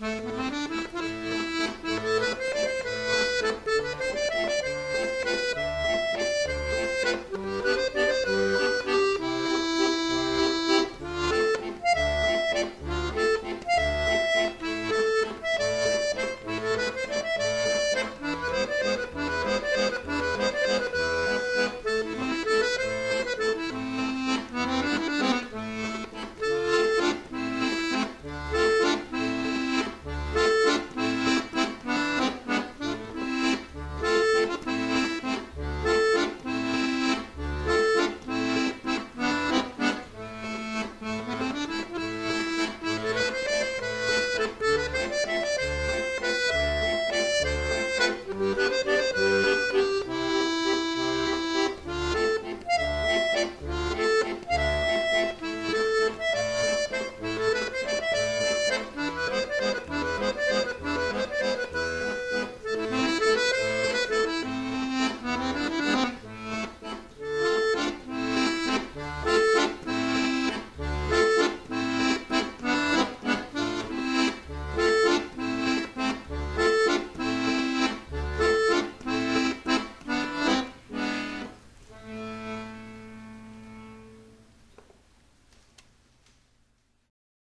Mm-hmm.